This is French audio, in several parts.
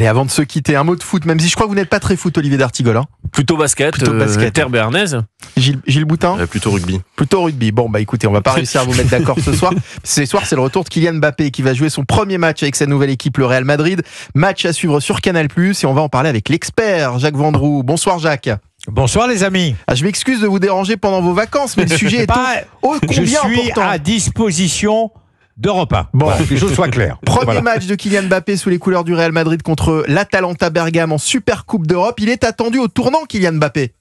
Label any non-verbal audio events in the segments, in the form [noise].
Allez, avant de se quitter, un mot de foot, même si je crois que vous n'êtes pas très foot, Olivier D'Artigol. Hein Plutôt basket, Plutôt basket. euh, terre béarnaise. Gilles, Gilles Boutin Euh, plutôt rugby. Plutôt rugby. Bon, bah écoutez, on va pas réussir à vous mettre d'accord ce soir. [laughs] Ce soir, c'est le retour de Kylian Mbappé qui va jouer son premier match avec sa nouvelle équipe, le Real Madrid. Match à suivre sur Canal+, et on va en parler avec l'expert, Jacques Vendroux. Bonsoir Jacques. Bonsoir les amis. Ah, je m'excuse de vous déranger pendant vos vacances, mais le sujet est [laughs] Pas- ô je combien suis important. à disposition d'Europe 1. Bon. Que les choses soient claires. [laughs] Premier Voilà. match de Kylian Mbappé sous les couleurs du Real Madrid contre l'Atalanta Bergame en Super Coupe d'Europe. Il est attendu au tournant, Kylian Mbappé.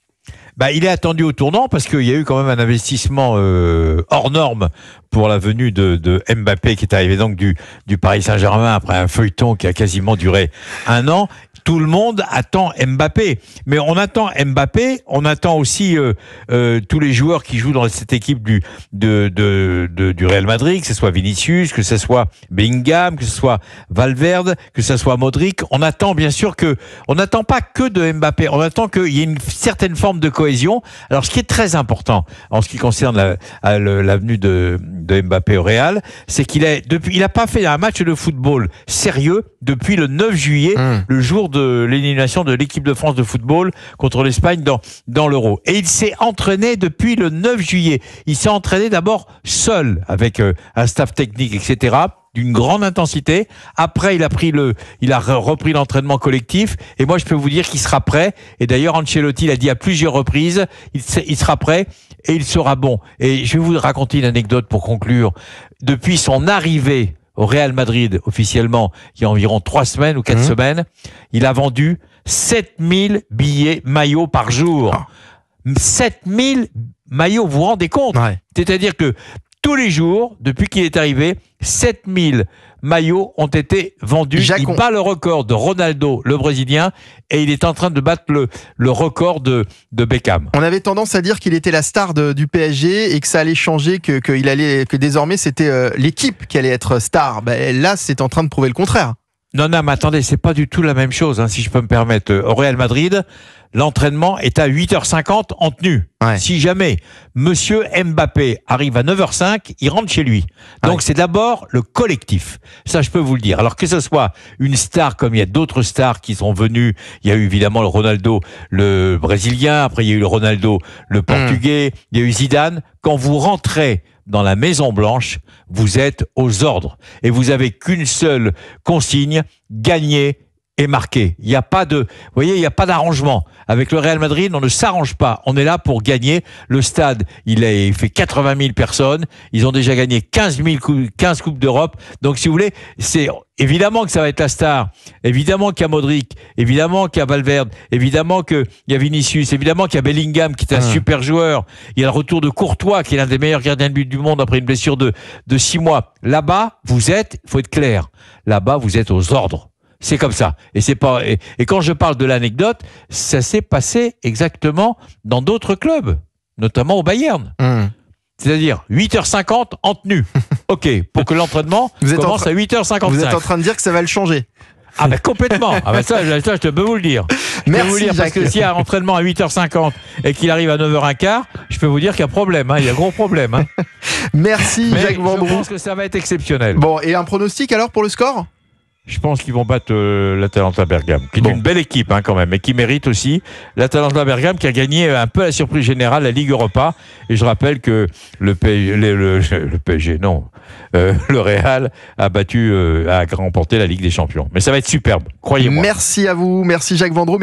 Bah, il est attendu au tournant parce qu'il y a eu quand même un investissement euh, hors norme pour la venue de, de Mbappé qui est arrivé donc du, du Paris Saint-Germain après un feuilleton qui a quasiment duré un an. Tout le monde attend Mbappé, mais on attend Mbappé, on attend aussi euh, euh, tous les joueurs qui jouent dans cette équipe du du Real Madrid, que ce soit Vinicius, que ce soit Bellingham, que ce soit Valverde, que ce soit Modric. On attend bien sûr que on n'attend pas que de Mbappé, on attend qu'il y ait une certaine forme de cohésion. Alors ce qui est très important en ce qui concerne la, l'avenue de, de Mbappé au Real, c'est qu'il a depuis il a pas fait un match de football sérieux depuis le 9 juillet, Mmh. le jour de l'élimination de l'équipe de France de football contre l'Espagne dans dans l'Euro. Et il s'est entraîné depuis le 9 juillet. Il s'est entraîné d'abord seul avec euh, un staff technique, etc d'une grande intensité. Après, il a pris le, il a re- repris l'entraînement collectif. Et moi, je peux vous dire qu'il sera prêt. Et d'ailleurs, Ancelotti l'a dit à plusieurs reprises. Il, se- il sera prêt et il sera bon. Et je vais vous raconter une anecdote pour conclure. Depuis son arrivée au Real Madrid officiellement, il y a environ trois semaines ou quatre Mhm. semaines, il a vendu 7000 billets maillots par jour. 7000 maillots, vous vous rendez compte? Ouais. c'est-à-dire que tous les jours, depuis qu'il est arrivé, 7000 maillots ont été vendus. Jacques, il bat le record de Ronaldo, le Brésilien, et il est en train de battre le, le record de, de Beckham. On avait tendance à dire qu'il était la star de- du PSG et que ça allait changer, que, que il allait, que désormais c'était euh, l'équipe qui allait être star. Ben, là, c'est en train de prouver le contraire. Non, non, mais attendez, c'est pas du tout la même chose, hein, si je peux me permettre. Au Real Madrid, l'entraînement est à 8h50 en tenue. Ouais. Si jamais Monsieur Mbappé arrive à 9h05, il rentre chez lui. Donc Ouais. c'est d'abord le collectif. Ça, je peux vous le dire. Alors que ce soit une star comme il y a d'autres stars qui sont venues, il y a eu évidemment le Ronaldo, le brésilien, après il y a eu le Ronaldo, le portugais, il y a eu Zidane. Quand vous rentrez dans la Maison Blanche, vous êtes aux ordres et vous avez qu'une seule consigne gagner et marquer. Il n'y a pas de, vous voyez, il n'y a pas d'arrangement. Avec le Real Madrid, on ne s'arrange pas. On est là pour gagner. Le stade, il a il fait 80 000 personnes. Ils ont déjà gagné 15 000 cou- 15 coupes d'Europe. Donc, si vous voulez, c'est évidemment que ça va être la star. Évidemment qu'il y a Modric. Évidemment qu'il y a Valverde. Évidemment qu'il y a Vinicius. Évidemment qu'il y a Bellingham, qui est un Hum. super joueur. Il y a le retour de Courtois, qui est l'un des meilleurs gardiens de but du monde après une blessure de, de six mois. Là-bas, vous êtes, il faut être clair. Là-bas, vous êtes aux ordres. C'est comme ça. Et c'est pas. Et, et quand je parle de l'anecdote, ça s'est passé exactement dans d'autres clubs, notamment au Bayern. Hum. C'est-à-dire 8h50 en tenue. [laughs] OK, pour que l'entraînement commence train- à 8h55. Vous êtes en train de dire que ça va le changer. Ah ben complètement. Ah ben ça, je- ça, je peux vous le dire. Je peux Merci, vous le dire parce que s'il y a un entraînement à 8h50 et qu'il arrive à 9h15, je peux vous dire qu'il y a problème. hein. Il y a gros problème. hein. [laughs] Merci Mais Jacques je Vendroux. pense que ça va être exceptionnel. Bon, et un pronostic alors pour le score? Je pense qu'ils vont battre euh, l'Atalanta Bergame, qui est une belle équipe hein, quand même, et qui mérite aussi. L'Atalanta Bergame qui a gagné un peu à la surprise générale la Ligue Europa. Et je rappelle que le PSG, le, [laughs] le- le PSG non, euh, [laughs] le Real a battu, euh, a remporté la Ligue des Champions. Mais ça va être superbe, croyez-moi. Merci à vous, merci Jacques Vendroux.